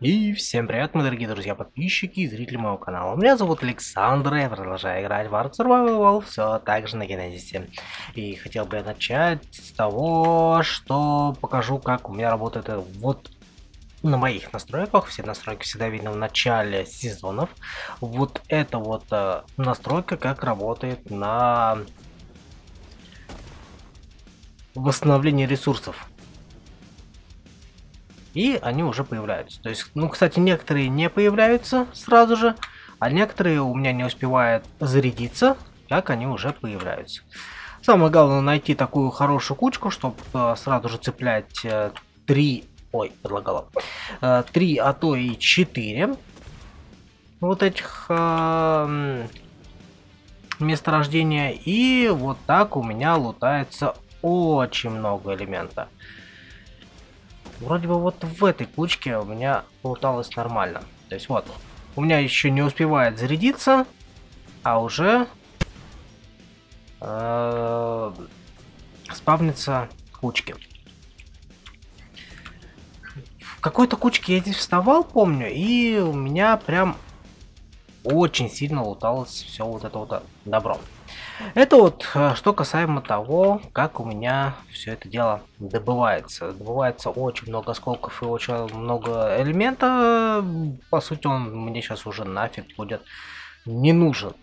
И всем привет, мои дорогие друзья, подписчики и зрители моего канала. Меня зовут Александр, я продолжаю играть в Ark Survival, все так же на Генезисе. И хотел бы я начать с того, что покажу, как у меня работает вот на моих настройках. Все настройки всегда видно в начале сезонов. Вот это вот э, настройка, как работает на восстановление ресурсов и они уже появляются. То есть, ну, кстати, некоторые не появляются сразу же, а некоторые у меня не успевают зарядиться, как они уже появляются. Самое главное найти такую хорошую кучку, чтобы э, сразу же цеплять э, 3, ой, предлагала, э, 3, а то и 4 вот этих э, месторождения. И вот так у меня лутается очень много элемента. Вроде бы вот в этой кучке у меня луталось нормально. То есть вот, у меня еще не успевает зарядиться, а уже э, спавнится кучки. В какой-то кучке я здесь вставал, помню, и у меня прям очень сильно луталось все вот это вот добро. Это вот э, что касаемо того, как у меня все это дело добывается. Добывается очень много осколков и очень много элемента. По сути, он мне сейчас уже нафиг будет не нужен.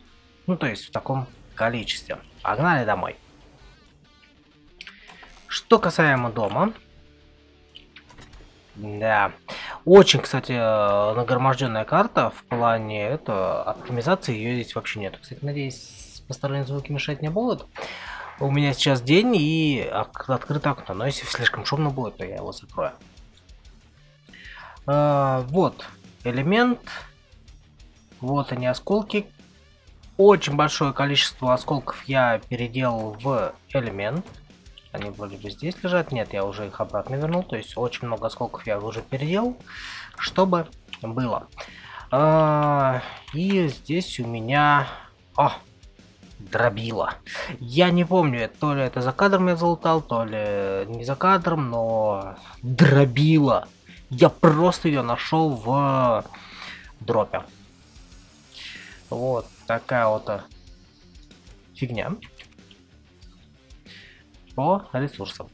Ну, то есть в таком количестве. Погнали домой. Что касаемо дома. Да. Очень, кстати, э, нагроможденная карта в плане это оптимизации ее здесь вообще нет. Кстати, надеюсь, посторонние звуки мешать не будут. У меня сейчас день и открыто окно, но если слишком шумно будет, то я его закрою. А, вот элемент. Вот они осколки. Очень большое количество осколков я переделал в элемент. Они вроде бы здесь лежат. Нет, я уже их обратно вернул. То есть очень много осколков я уже переделал, чтобы было. А, и здесь у меня... О, дробила. Я не помню, то ли это за кадром я залутал, то ли не за кадром, но дробила. Я просто ее нашел в дропе. Вот такая вот э, фигня по ресурсам.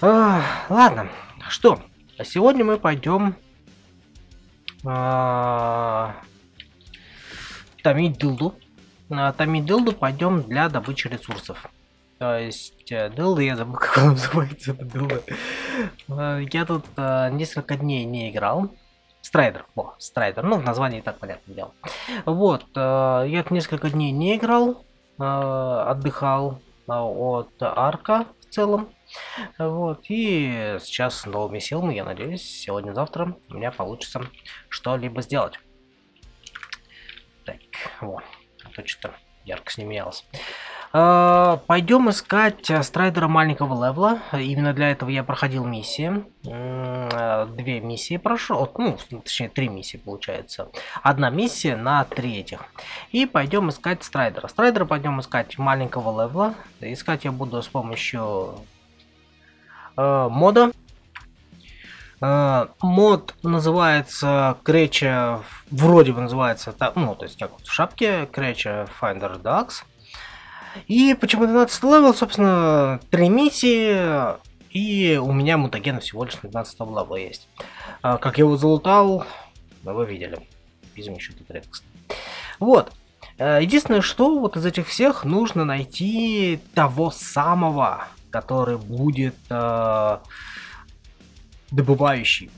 А, ладно, что? Сегодня мы пойдем а, томить дылду на Томидылду пойдем для добычи ресурсов. То есть, э, дылда, я забыл, как он называется, это дылда. Э, я тут э, несколько дней не играл. Страйдер, о, Страйдер, ну в названии так понятно дело. Вот, я тут несколько дней не играл, отдыхал от арка в целом. Вот, и сейчас с новыми силами, я надеюсь, сегодня-завтра у меня получится что-либо сделать. Так, вот то что-то ярко не менялось. Uh, пойдем искать uh, страйдера маленького левела. Именно для этого я проходил миссии. Uh, две миссии прошел. Ну, точнее, три миссии получается. Одна миссия на третьих. И пойдем искать страйдера. Страйдера пойдем искать маленького левела. Искать я буду с помощью мода. Uh, мод называется Creature, вроде бы называется, ну, то есть как вот в шапке Creature Finder Deluxe. И почему 12 левел, собственно, 3 миссии, и у меня мутаген всего лишь 15 левела есть. Uh, как я его залутал, вы видели. Безумно еще тут редкость. Вот. Uh, единственное, что вот из этих всех нужно найти того самого, который будет... Uh, добывающий.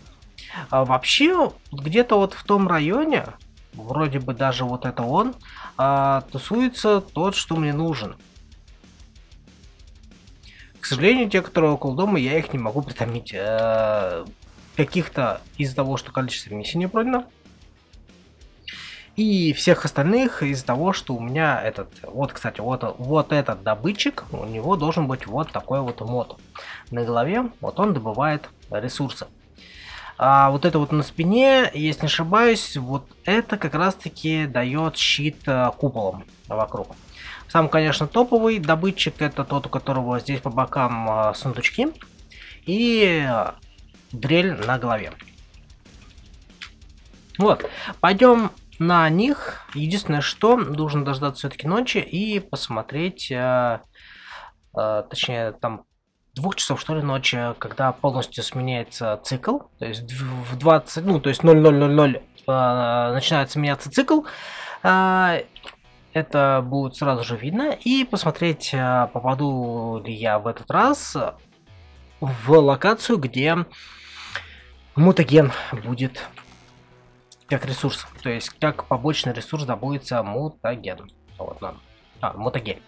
А вообще, где-то вот в том районе, вроде бы даже вот это он, а, тусуется тот, что мне нужен. К сожалению, те, которые около дома, я их не могу притомить. А, Каких-то из-за того, что количество миссий не пройдено. И всех остальных из-за того, что у меня этот, вот, кстати, вот, вот этот добытчик, у него должен быть вот такой вот мод на голове, вот он добывает ресурсы. А вот это вот на спине, если не ошибаюсь, вот это как раз таки дает щит э, куполом вокруг. Сам, конечно, топовый добытчик, это тот, у которого здесь по бокам э, сундучки и дрель на голове. Вот, пойдем на них. Единственное, что нужно дождаться все-таки ночи и посмотреть, э, э, точнее, там двух часов, что ли, ночи, когда полностью сменяется цикл, то есть в 20, ну, то есть 0000 э, начинается меняться цикл, э, это будет сразу же видно, и посмотреть, э, попаду ли я в этот раз в локацию, где мутаген будет как ресурс, то есть как побочный ресурс добудется мутаген. Вот нам. А, мутагель.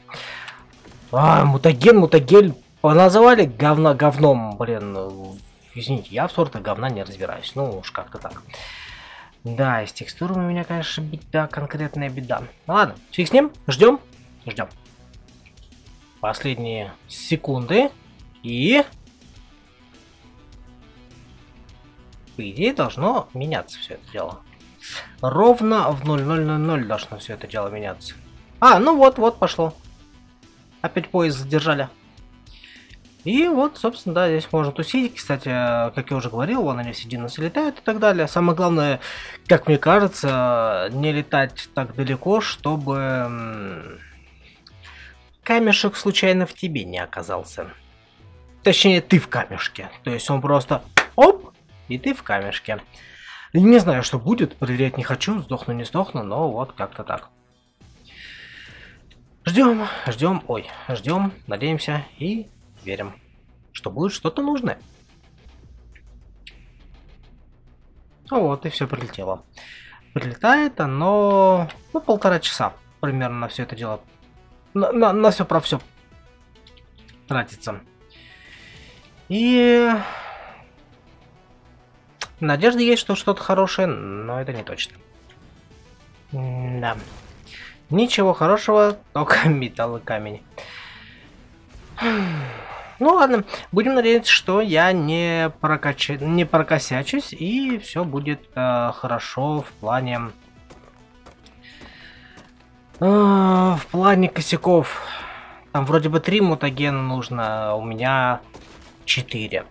А, мутаген, мутагель, Поназывали говна говном, блин. Извините, я в сортах говна не разбираюсь. Ну уж как-то так. Да, и с текстурами у меня, конечно, беда, конкретная беда. Ну ладно, фиг с ним. Ждем. Ждем. Последние секунды. И... По идее, должно меняться все это дело. Ровно в 0000 должно все это дело меняться. А, ну вот, вот пошло. Опять поезд задержали. И вот, собственно, да, здесь можно тусить. Кстати, как я уже говорил, вон они все диносы летают и так далее. Самое главное, как мне кажется, не летать так далеко, чтобы камешек случайно в тебе не оказался. Точнее, ты в камешке. То есть он просто оп, и ты в камешке. Не знаю, что будет, проверять не хочу, сдохну, не сдохну, но вот как-то так. Ждем, ждем, ой, ждем, надеемся и верим, что будет что-то нужное. Ну вот, и все прилетело. Прилетает оно, ну, полтора часа примерно на все это дело. На, на, на все про все тратится. И надежда есть, что что-то хорошее, но это не точно. да. Ничего хорошего, только металл и камень. Ну ладно, будем надеяться, что я не, прокач... не прокосячусь и все будет э, хорошо в плане... Э, в плане косяков. Там вроде бы три мутагена нужно, а у меня четыре.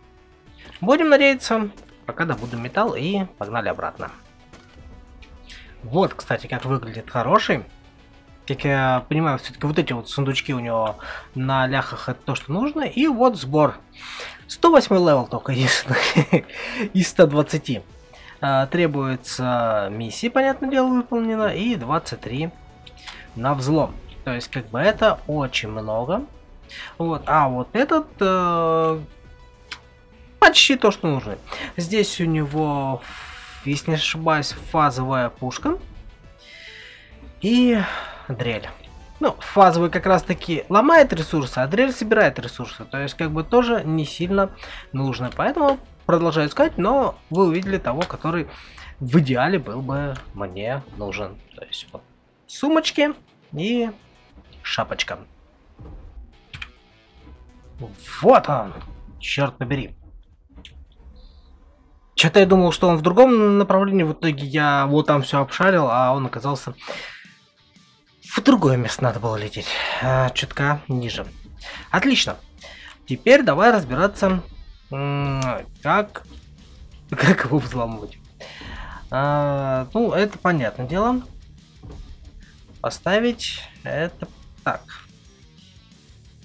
Будем надеяться, пока добуду металл и погнали обратно. Вот, кстати, как выглядит хороший. Как я понимаю, все-таки вот эти вот сундучки у него на ляхах это то, что нужно. И вот сбор. 108 левел только единственное. Из 120. А, требуется миссии, понятное дело, выполнена. И 23 на взлом. То есть, как бы это очень много. Вот. А вот этот... Э, почти то, что нужно. Здесь у него, если не ошибаюсь, фазовая пушка. И дрель. Ну, фазовый как раз таки ломает ресурсы, а дрель собирает ресурсы. То есть, как бы тоже не сильно нужно. Поэтому продолжаю искать, но вы увидели того, который в идеале был бы мне нужен. То есть, вот сумочки и шапочка. Вот он! Черт побери. Что-то я думал, что он в другом направлении, в итоге я вот там все обшарил, а он оказался в другое место надо было лететь. А, чутка ниже. Отлично. Теперь давай разбираться, как, как его взламывать. А, ну, это понятное дело. Поставить это так.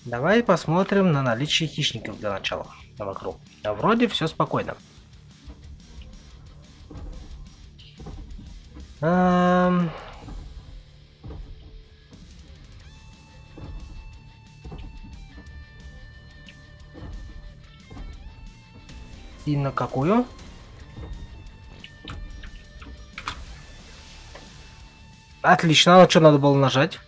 Давай посмотрим на наличие хищников для начала вокруг. А вроде все спокойно. Эм... И на какую? Отлично, на что надо было нажать?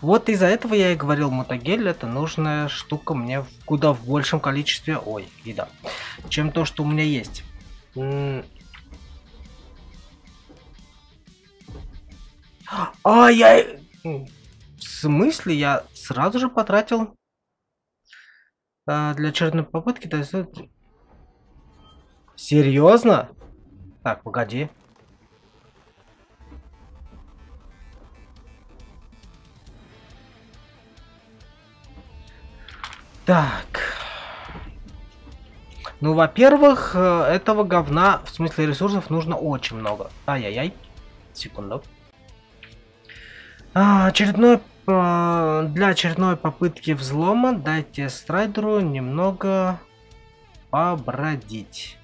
Вот из-за этого я и говорил, мотогель это нужная штука мне в куда в большем количестве, ой, еда, чем то, что у меня есть. А, я... В смысле? Я сразу же потратил а, для очередной попытки, то есть Серьезно? Так, погоди. Так. Ну, во-первых, э, этого говна, в смысле ресурсов, нужно очень много. Ай-яй-яй. Секунду. А, очередной э, для очередной попытки взлома дайте страйдеру немного побродить.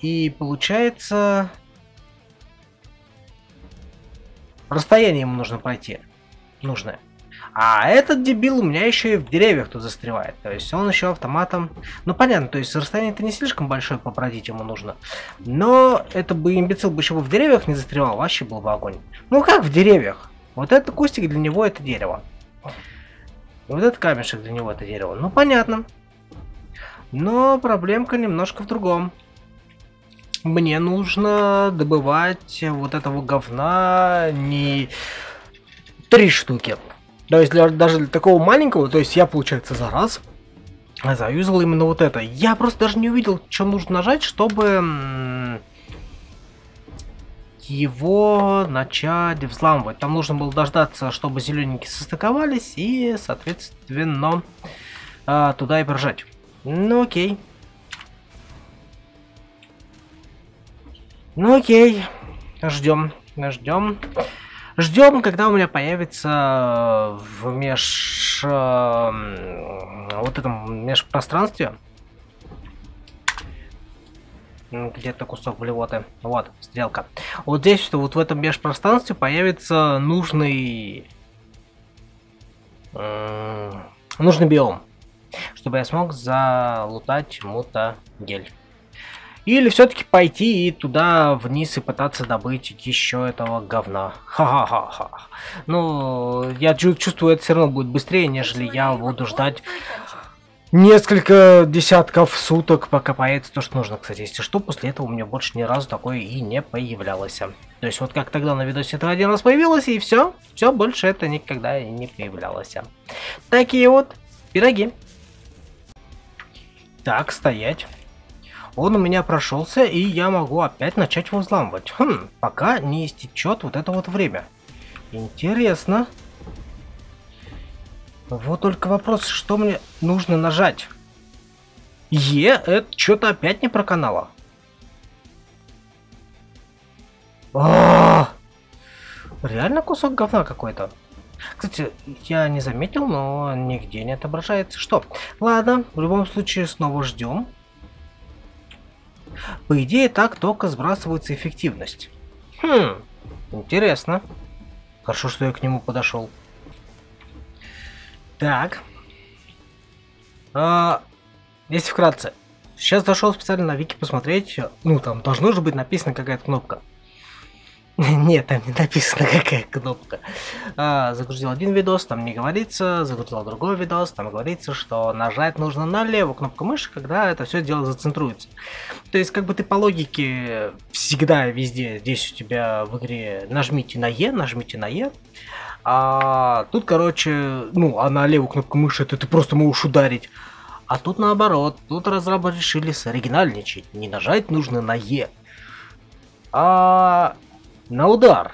И получается... Расстояние ему нужно пройти. Нужное. А этот дебил у меня еще и в деревьях тут застревает. То есть он еще автоматом... Ну понятно, то есть расстояние-то не слишком большое, побродить ему нужно. Но это бы имбецил бы еще бы в деревьях не застревал, вообще был бы огонь. Ну как в деревьях? Вот этот кустик для него это дерево. Вот этот камешек для него это дерево. Ну понятно. Но проблемка немножко в другом. Мне нужно добывать вот этого говна не три штуки. То есть для, даже для такого маленького, то есть я, получается, за раз заюзал именно вот это. Я просто даже не увидел, что нужно нажать, чтобы его начать взламывать. Там нужно было дождаться, чтобы зелененькие состыковались и, соответственно, а, туда и прожать. Ну окей. Ну окей. Ждем. Ждем. Ждем, когда у меня появится в меж... Э, вот этом межпространстве. Где-то кусок блевоты. Вот, стрелка. Вот здесь, что вот в этом межпространстве появится нужный... Э, нужный биом. Чтобы я смог залутать мута-гель. Или все-таки пойти и туда вниз и пытаться добыть еще этого говна. Ха-ха-ха-ха. Ну, я чувствую, это все равно будет быстрее, нежели я буду ждать несколько десятков суток, пока появится то, что нужно. Кстати, если что, после этого у меня больше ни разу такое и не появлялось. То есть вот как тогда на видосе это один раз появилось, и все. Все, больше это никогда и не появлялось. Такие вот пироги. Так, стоять. Он у меня прошелся, и я могу опять начать его взламывать. Хм, пока не истечет вот это вот время. Интересно. Вот только вопрос, что мне нужно нажать? Е, это что-то опять не про канала. Реально кусок говна какой-то. Кстати, я не заметил, но нигде не отображается. Что? Ладно, в любом случае снова ждем. По идее, так только сбрасывается эффективность. Хм, интересно. Хорошо, что я к нему подошел. Так. А, если вкратце. Сейчас зашел специально на вики посмотреть. Ну, там должно же быть написана какая-то кнопка. Нет, там не написано, какая кнопка. А, загрузил один видос, там не говорится, загрузил другой видос, там говорится, что нажать нужно на левую кнопку мыши, когда это все дело зацентруется. То есть, как бы ты по логике всегда везде, здесь у тебя в игре нажмите на Е, нажмите на Е, а тут, короче, ну, а на левую кнопку мыши это ты просто можешь ударить. А тут наоборот, тут разработчики решили соригинальничать, не нажать нужно на Е. А на удар.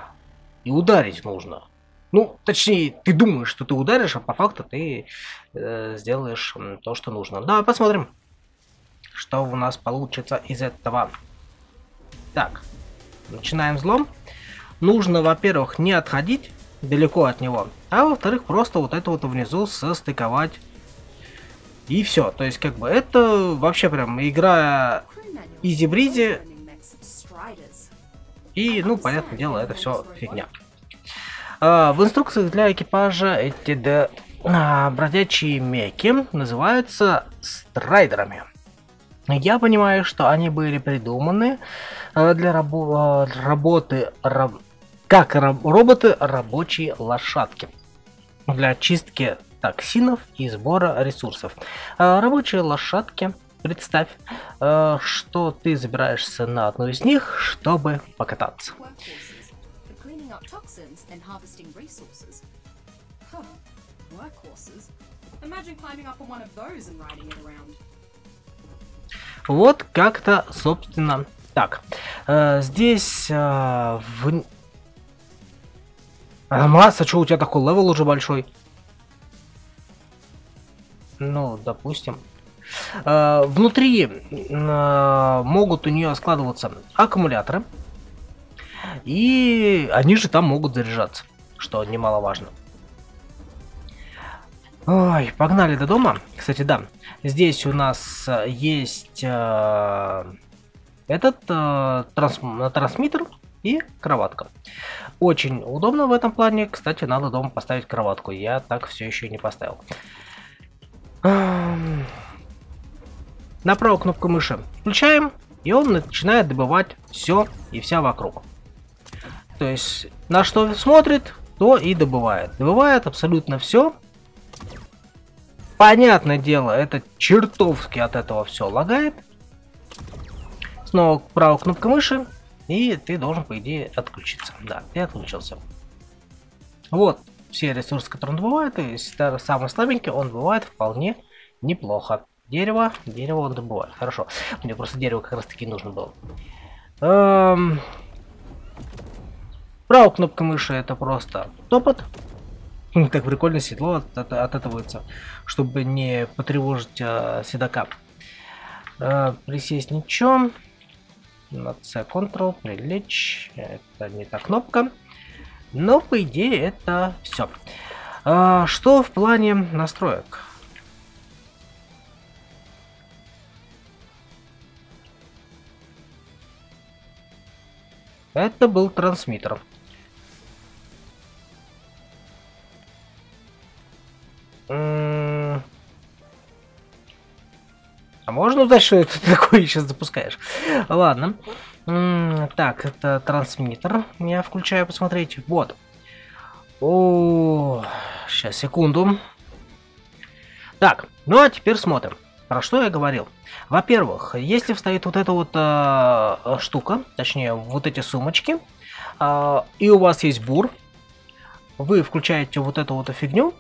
И ударить нужно. Ну, точнее, ты думаешь, что ты ударишь, а по факту ты э, сделаешь то, что нужно. Давай посмотрим, что у нас получится из этого. Так, начинаем взлом. Нужно, во-первых, не отходить далеко от него, а во-вторых, просто вот это вот внизу состыковать. И все. То есть, как бы, это вообще прям игра easy-breezy и, ну, понятное дело, это все фигня. А, в инструкциях для экипажа эти да, бродячие меки называются страйдерами. Я понимаю, что они были придуманы а, для рабо а, работы раб как раб роботы рабочие лошадки для чистки токсинов и сбора ресурсов. Рабочие лошадки Представь, э, что ты забираешься на одну из них, чтобы покататься. Вот как-то, собственно, так. Э, здесь э, в... А, масса, что у тебя такой левел уже большой? Ну, допустим. Э, внутри э, могут у нее складываться аккумуляторы. И они же там могут заряжаться, что немаловажно. Ой, погнали до дома. Кстати, да, здесь у нас э, есть э, этот э, транс, трансмиттер и кроватка. Очень удобно в этом плане. Кстати, надо дома поставить кроватку. Я так все еще не поставил. На правую кнопку мыши включаем, и он начинает добывать все и вся вокруг. То есть, на что смотрит, то и добывает. Добывает абсолютно все. Понятное дело, это чертовски от этого все лагает. Снова правая кнопка мыши, и ты должен, по идее, отключиться. Да, ты отключился. Вот все ресурсы, которые он добывает. Есть самый слабенький он бывает вполне неплохо. Дерево, дерево он добывает. Хорошо. Мне просто дерево как раз таки нужно было. Эм... Правая кнопка мыши это просто топот. Так прикольно седло от, от, отэтывается, чтобы не потревожить э, седока. Э, присесть ничего. На C Ctrl, прилечь. Это не та кнопка. Но, по идее, это все. А, что в плане настроек? Это был трансмиттер. А можно узнать, что это такое сейчас запускаешь? Ладно. Так, это трансмиттер. Я включаю посмотреть. Вот. Сейчас, секунду. Так, ну а теперь смотрим. Про что я говорил? Во-первых, если встоит вот эта вот э, штука, точнее, вот эти сумочки, э, и у вас есть бур, вы включаете вот эту вот фигню,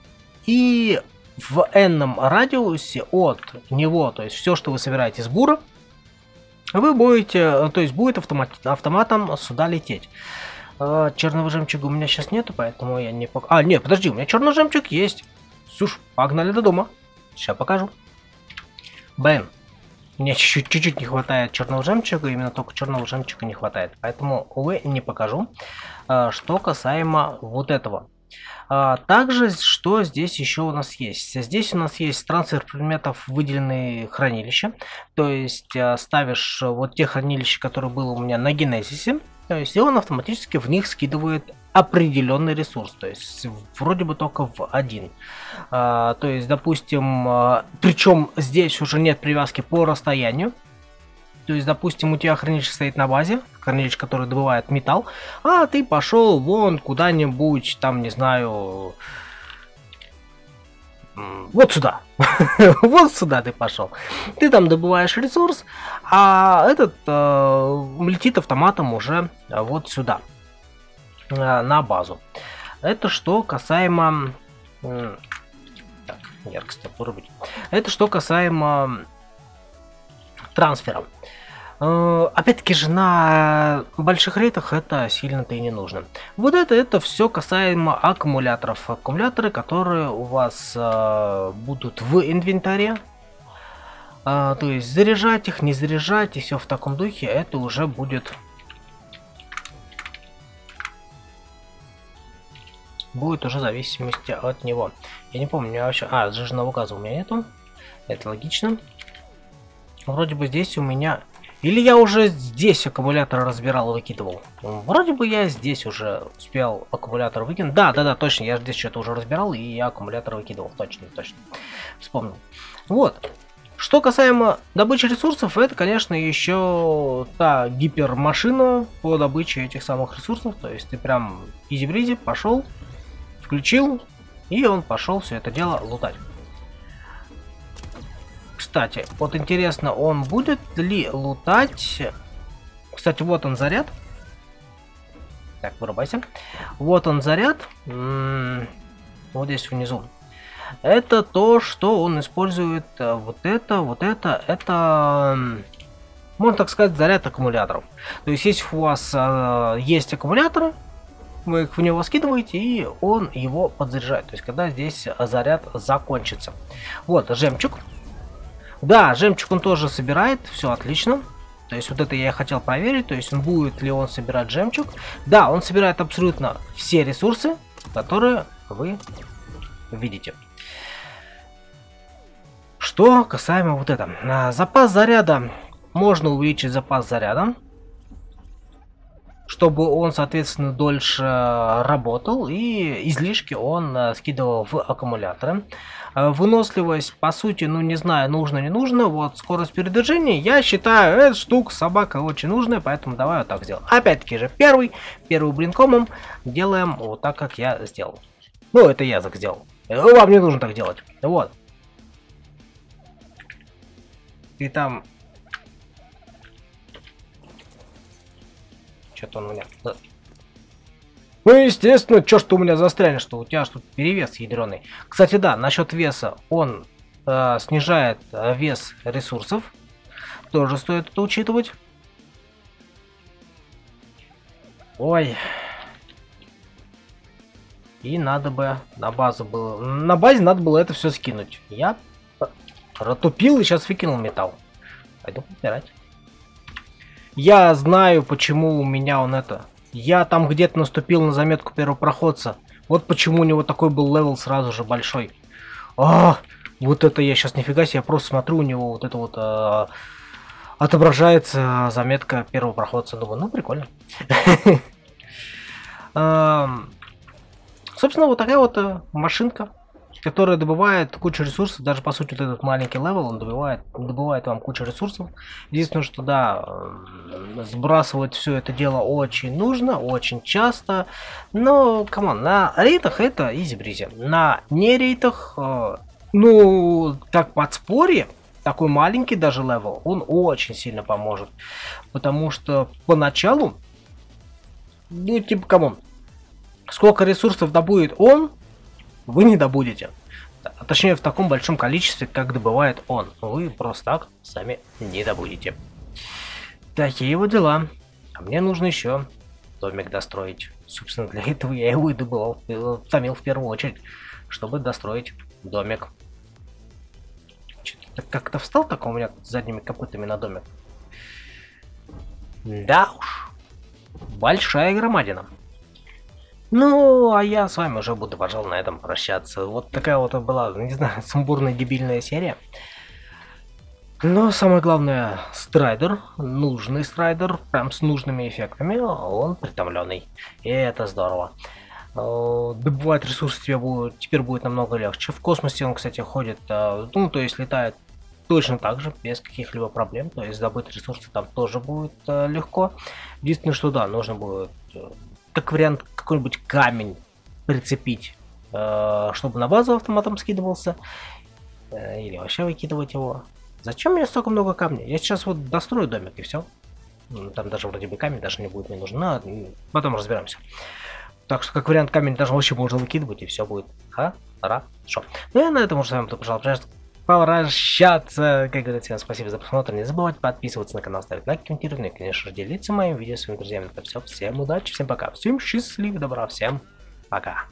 и в n радиусе от него, то есть все, что вы собираете с бура, вы будете, то есть будет автомат, автоматом сюда лететь. А, черного жемчуга у меня сейчас нету, поэтому я не пок... А, нет, подожди, у меня черный жемчуг есть. Слушай, погнали до дома. Сейчас покажу. Блин, мне чуть-чуть не хватает черного жемчуга, именно только черного жемчуга не хватает. Поэтому, увы, не покажу. А, что касаемо вот этого. А, также, что здесь еще у нас есть? Здесь у нас есть трансфер предметов выделенные хранилища. То есть а, ставишь вот те хранилища, которые было у меня на Генезисе. То есть и он автоматически в них скидывает определенный ресурс, то есть вроде бы только в один. А, то есть, допустим, причем здесь уже нет привязки по расстоянию, то есть, допустим, у тебя хранилище стоит на базе, хранилище, которое добывает металл, а ты пошел вон куда-нибудь, там, не знаю, вот сюда. вот сюда ты пошел. Ты там добываешь ресурс, а этот э, летит автоматом уже вот сюда, э, на базу. Это что касаемо... Э, так, яркость вырубить. Это что касаемо трансфера. Э, опять-таки же на больших рейтах это сильно-то и не нужно. Вот это, это все касаемо аккумуляторов. Аккумуляторы, которые у вас э, будут в инвентаре. Э, то есть заряжать их, не заряжать и все в таком духе, это уже будет... Будет уже в зависимости от него. Я не помню, вообще... А, сжиженного газа у меня нету. Это логично. Вроде бы здесь у меня или я уже здесь аккумулятор разбирал и выкидывал? Вроде бы я здесь уже успел аккумулятор выкинуть. Да, да, да, точно, я здесь что-то уже разбирал, и я аккумулятор выкидывал. Точно, точно. Вспомнил. Вот. Что касаемо добычи ресурсов, это, конечно, еще та гипермашина по добыче этих самых ресурсов. То есть ты прям изи-бризи пошел, включил, и он пошел все это дело лутать. Кстати, вот интересно, он будет ли лутать... Кстати, вот он заряд. Так, вырубайся. Вот он заряд. М -м -м, вот здесь внизу. Это то, что он использует. Э, вот это, вот это, это... Можно так сказать, заряд аккумуляторов. То есть, если у вас э, есть аккумуляторы, вы их в него скидываете, и он его подзаряжает. То есть, когда здесь заряд закончится. Вот, жемчуг. Да, жемчуг он тоже собирает, все отлично. То есть вот это я хотел проверить, то есть он будет ли он собирать жемчуг. Да, он собирает абсолютно все ресурсы, которые вы видите. Что касаемо вот это. А, запас заряда. Можно увеличить запас заряда. Чтобы он, соответственно, дольше работал. И излишки он а, скидывал в аккумуляторы. А, выносливость, по сути, ну не знаю, нужно, не нужно. Вот скорость передвижения, я считаю, эта штука, собака очень нужная, поэтому давай вот так сделаем. Опять-таки же, первый, первый блинкомом делаем вот так, как я сделал. Ну, это я так сделал. Вам не нужно так делать. Вот. И там... Что-то он у меня... Ну, естественно, что что у меня застряли, что у тебя что перевес ядреный. Кстати, да, насчет веса. Он э, снижает э, вес ресурсов. Тоже стоит это учитывать. Ой. И надо бы на базу было... На базе надо было это все скинуть. Я Протупил и сейчас выкинул металл. Пойду подбирать. Я знаю, почему у меня он это... Я там где-то наступил на заметку первопроходца. Вот почему у него такой был левел сразу же большой. А, вот это я сейчас нифига себе, я просто смотрю, у него вот это вот а, отображается заметка первого проходца. Думаю, ну прикольно. Собственно, вот такая вот э, машинка которая добывает кучу ресурсов, даже по сути вот этот маленький левел, он добывает, добывает вам кучу ресурсов. Единственное, что да, э, сбрасывать все это дело очень нужно, очень часто, но, come on, на рейтах это easy-breezy. На нерейтах, э, ну, как подспорье, такой маленький даже левел, он очень сильно поможет. Потому что поначалу, ну, типа, come on, сколько ресурсов добудет он, вы не добудете. А точнее, в таком большом количестве, как добывает он. Вы просто так сами не добудете. Такие вот дела. А мне нужно еще домик достроить. Собственно, для этого я его и добывал, э, томил в первую очередь, чтобы достроить домик. Что-то как-то встал так у меня задними копытами на домик. Да уж. Большая громадина. Ну, а я с вами уже буду, пожалуй, на этом прощаться. Вот такая вот была, не знаю, сумбурная дебильная серия. Но самое главное, страйдер, нужный страйдер, прям с нужными эффектами, он притамленный. И это здорово. Э, добывать ресурсы тебе будет, теперь будет намного легче. В космосе он, кстати, ходит, э, ну, то есть летает точно так же, без каких-либо проблем. То есть добыть ресурсы там тоже будет э, легко. Единственное, что да, нужно будет как вариант какой-нибудь камень прицепить, э, чтобы на базу автоматом скидывался, э, или вообще выкидывать его. Зачем мне столько много камней? Я сейчас вот дострою домик и все. Там даже вроде бы камень даже не будет мне нужен, но потом разберемся. Так что, как вариант, камень даже вообще можно выкидывать, и все будет хорошо. Ну и на этом уже с вами, пожалуйста, прощаться. Как говорится, всем спасибо за просмотр. Не забывайте подписываться на канал, ставить лайк, комментировать, ну и, конечно же, делиться моим видео своими друзьями. Это все. Всем удачи, всем пока. Всем счастливо, добра, всем пока.